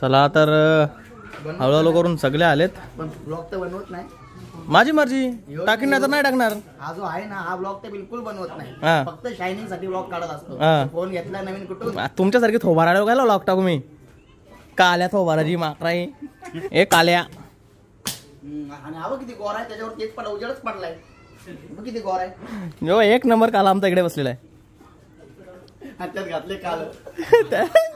चला तर हळूहळू करून सगळे आलेत. पण ब्लॉग तर बनवत नाही. माझी मर्जी. टाकीन नाही तर नाही टाकणार. हा जो आहे ना हा ब्लॉग तर बिलकुल बनवत हा. नाही फक्त शायनिंगसाठी ब्लॉग काढत असतो. हा. फोन घेतला नवीन कुठून? तुमच्यासारखी थोबाराला काय लॉक टाकू मी. काल्या थोबाराची माकराई ए काल्या. हम्म, आणि हवं किती गोर आहे त्याच्यावर तेच पडला उजेडच पडलाय. बघ किती गोर आहे. जो एक नंबर काला आमचा इकडे बसलेला आहे. हातात घातले काल.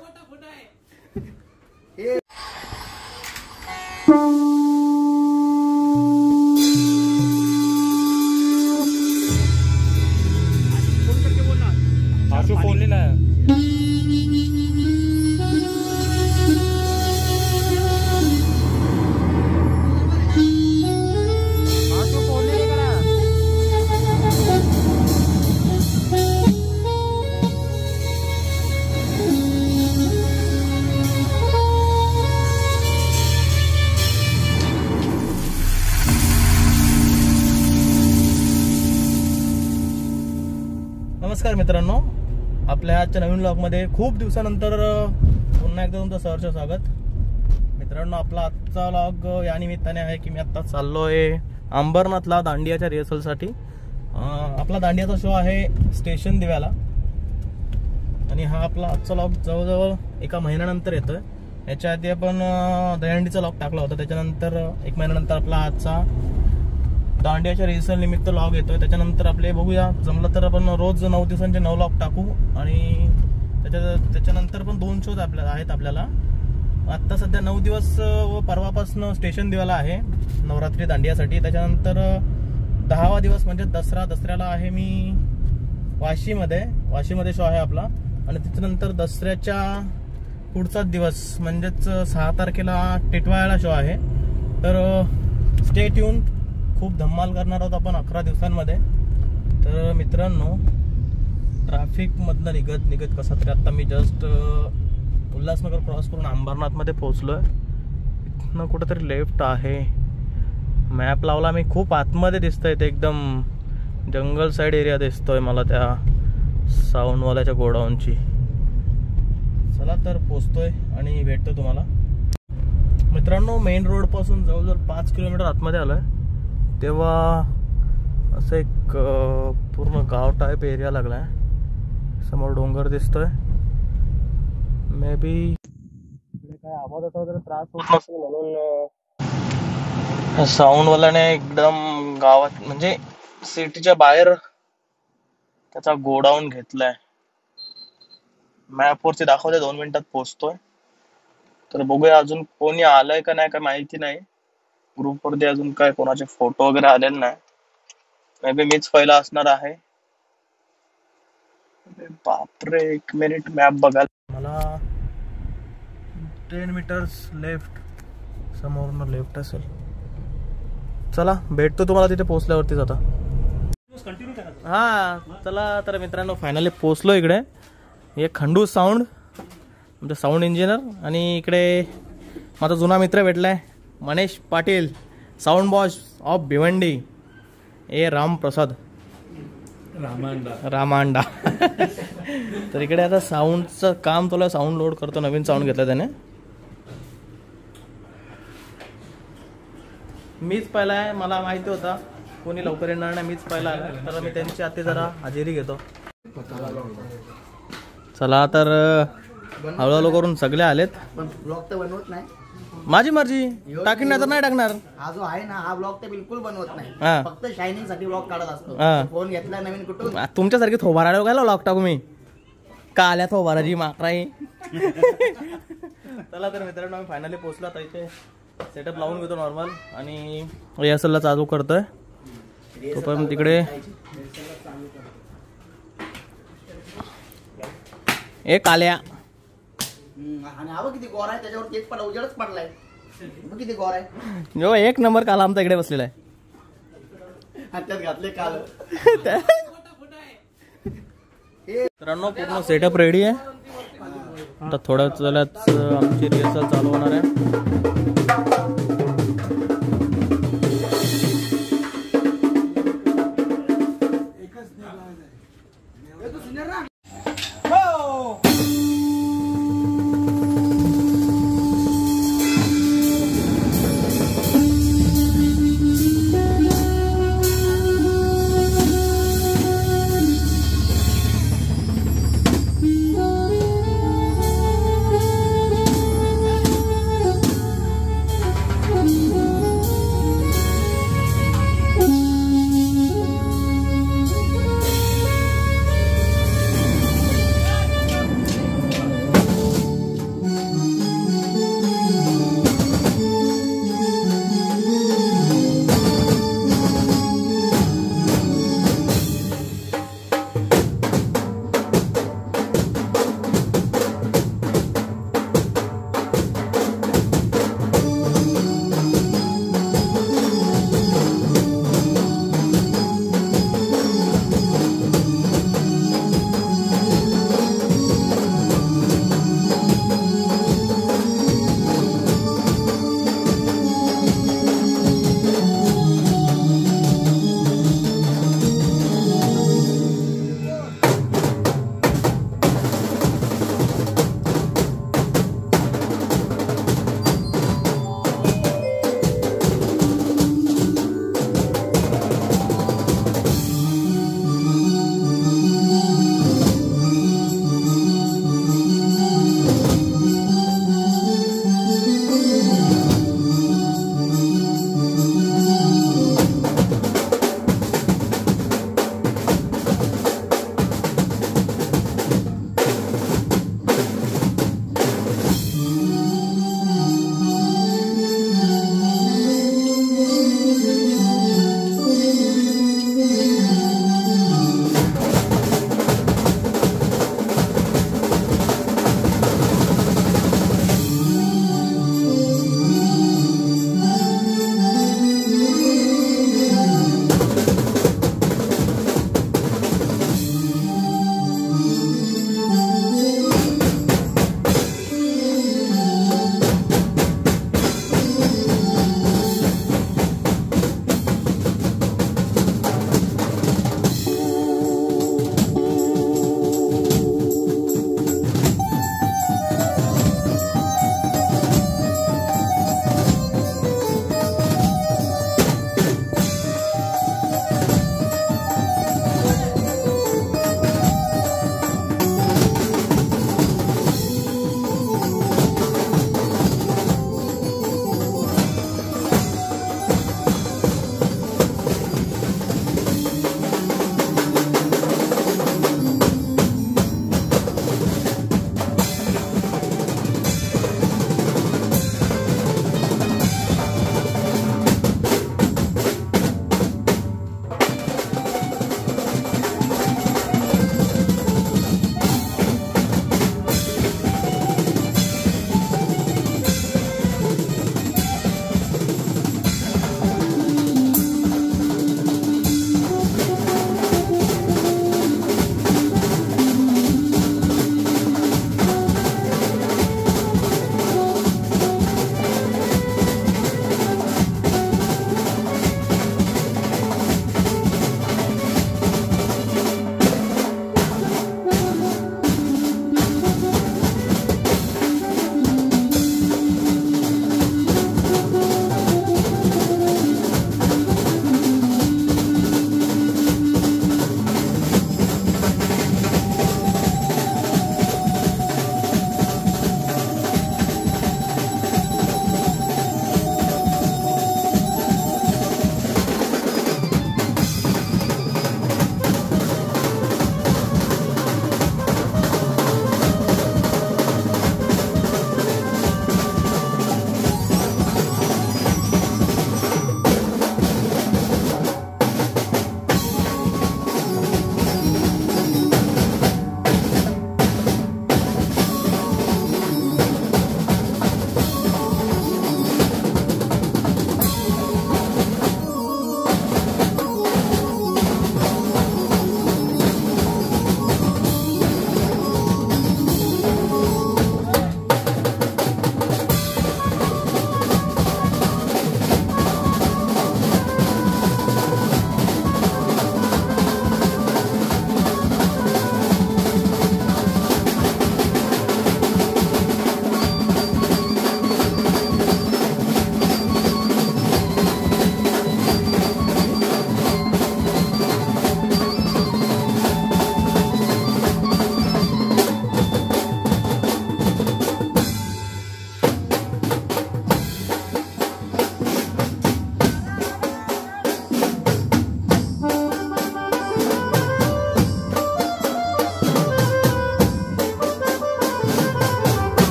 मित्रांनो आपल्या आजच्या नवीन ब्लॉगमध्ये खूप दिवसानंतर पुन्हा एकदा तुमचं सहर्ष स्वागत. मित्रांनो आपला आजचा ब्लॉग या निमित्ताने आहे की मी आत्ता चाललो आहे अंबरनाथला दांडियाच्या रिहर्सलसाठी आपला दांडियाचा शो आहे स्टेशन दिव्याला. आणि हा आपला आजचा लॉग जवळजवळ एका महिन्यानंतर येतोय. याच्या आधी आपण दहंडीचा दहीहंडीचा लॉग टाकला होता. त्याच्यानंतर एक महिन्यानंतर आपला आजचा दांडियाच्या रिहर्सल निमित्त लॉग येतोय. त्याच्यानंतर आपले बघूया. जमलं तर आपण रोज नऊ दिवसांचे नऊ लॉग टाकू. आणि त्याच्या त्याच्यानंतर पण दोन शोज आपल्या आहेत आपल्याला. आत्ता सध्या नऊ दिवस व परवापासून स्टेशन दिवाला आहे. नवरात्री दांडियासाठी. त्याच्यानंतर दहावा दिवस म्हणजे दसरा. दसऱ्याला आहे मी वाशीमध्ये. वाशीमध्ये शो आहे आपला. आणि त्याच्यानंतर दसऱ्याच्या पुढचाच दिवस म्हणजेच सहा तारखेला टिटवाळ्याला शो आहे. तर स्टेट येऊन खूप धम्माल करणार आहोत आपण अकरा दिवसांमध्ये. तर मित्रांनो ट्रॅफिकमधनं निघत निघत कसा तरी आत्ता मी जस्ट उल्हासनगर क्रॉस करून अंबरनाथमध्ये पोहोचलोय. इथनं कुठंतरी लेफ्ट आहे. मॅप लावला मी खूप आतमध्ये दिसतंय. ते एकदम जंगल साईड एरिया दिसतोय मला त्या साऊंडवाल्याच्या गोडाऊनची. चला तर पोचतोय आणि भेटतो तुम्हाला. मित्रांनो मेन रोडपासून जवळजवळ पाच किलोमीटर आतमध्ये आलोय. तेव्हा असं एक पूर्ण गाव टाईप एरिया लागलाय. समोर डोंगर दिसतोय. मे बी काय आवाजाचा वगैरे त्रास होत नसेल म्हणून साऊंडवाल्याने एकदम गावात म्हणजे सिटीच्या बाहेर त्याचा गोडाऊन घेतलाय. मॅपवरती दाखवते दोन मिनिटात पोहोचतोय. तर बघूया अजून कोणी आलंय का नाही काय माहिती नाही. ग्रुपवरती अजून काय कोणाचे फोटो वगैरे आलेले नाही. मे बी मीच पहिला असणार आहे. बापरे एक मिनिट मॅप बघायला. मला टेन मीटर्स लेफ्ट समोरनं लेफ्ट असेल. चला भेटतो तुम्हाला तिथे पोहोचल्यावरतीच आता. हा चला तर मित्रांनो फायनली पोचलो इकडे. हे खंडू साऊंड आमचं साऊंड इंजिनियर आणि इकडे माझा जुना मित्र भेटलाय. Manesh Patil sound boss of Bhiwandi A Ram Prasad Ramonda. तर इकडे आता साऊंडचं काम तुला साऊंड लोड करतो नवीन साऊंड घेतलं त्याने. मीच पहिला आहे मला माहिती होता. कोणी लवकर येणार नाही मीच पहिला आहे. तर मी त्यांची आता जरा हजेरी घेतो. चला तर हळूहळू करून सगळे आलेत. पण ब्लॉग तर बनवत नाही. माझी मर्जी. टाकीन नाही तर नाही टाकणार. हा जो आहे ना हा ब्लॉग तर बिलकुल बनवत हा. नाही फक्त शायनिंगसाठी ब्लॉग काढत हा. असतो फोन घेतला नवीन कुठून? तुमच्यासारखी थोबाराला काय लॉक टाकू मी काल्या थोबाराची माकराई चला तर मित्रांनो आम्ही फायनली पोहोचलो आता इथे. सेटअप लावून घेतो नॉर्मल आणि रिहर्सलला चालू करतोय. तोपर्यंत तिकडे. ए काल्या. हम्म, आणि हवं किती गोर आहे त्याच्यावर तेच पडला उजेडच पडलाय. किती गोर आहे. जो एक नंबर काला आमचा इकडे बसलेला आहे. हातात घातले काल. मित्रांनो पूर्ण सेटअप रेडी आहे. आता थोड्याच वेळात आमची रिहर्सल चालू होणार आहे.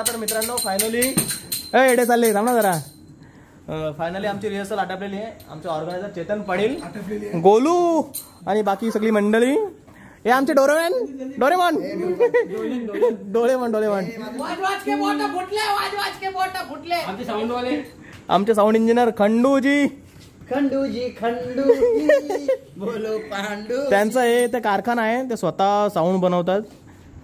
चला तर मित्रांनो फायनली ए एडे चालले थांब ना जरा. फायनली आमची रिहर्सल आटपलेली आहे. आमचे ऑर्गनायझर चेतन पाटील गोलू आणि बाकी सगळी मंडळी. हे आमचे डोरेमॅन. डोरेमॉन. डोळेमॉन डोळेमॉन आमचे साऊंड इंजिनियर खंडूजी. खंडूजी खंडूजी. बोलो पांडू त्यांचं हे ते कारखाना आहे ते स्वतः साऊंड बनवतात.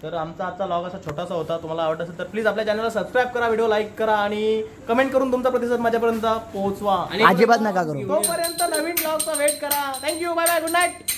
तर आमचा आजचा लॉग असा छोटासा होता. तुम्हाला आवडत असेल तर प्लीज आपल्या चॅनलला सबस्क्राईब करा व्हिडिओ लाईक करा आणि कमेंट करून तुमचा प्रतिसाद माझ्यापर्यंत पोहोचवा. अजिबात नका करू. तोपर्यंत नवीन ब्लॉगचा वेट करा. Thank you bye bye good night